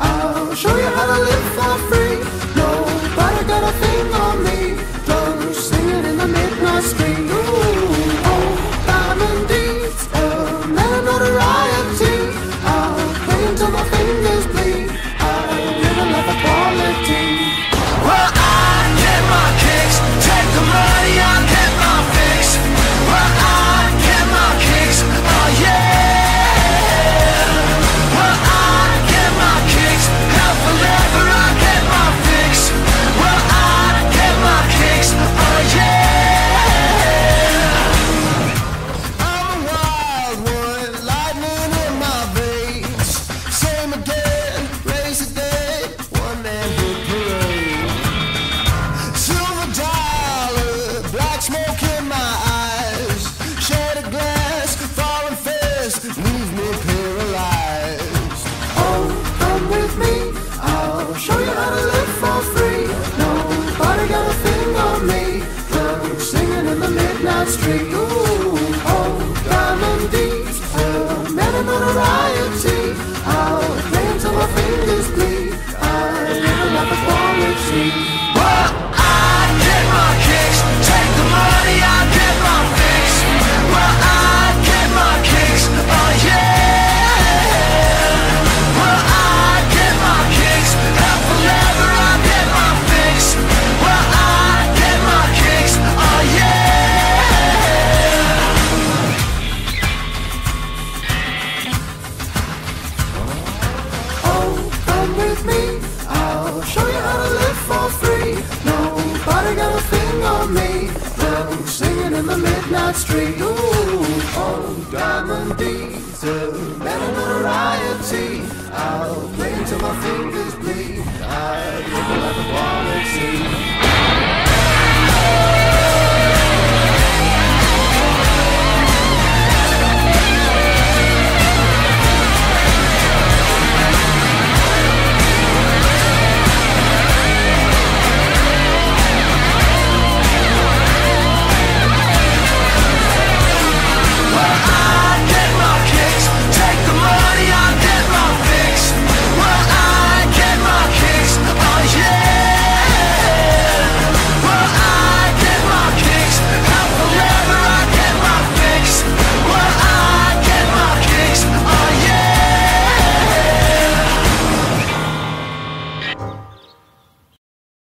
I'll show you how to live for free. Nobody got a thing on me. In the midnight street. street. Ooh, oh, diamond deeds, a notoriety. I'll play until my fingers bleed. I live another quality. Whoa! with me. I'll show you how to live for free. Nobody got a thing on me. Now I'm singing in the midnight street. Ooh, on Diamond D's, a better notoriety. I'll play until my fingers.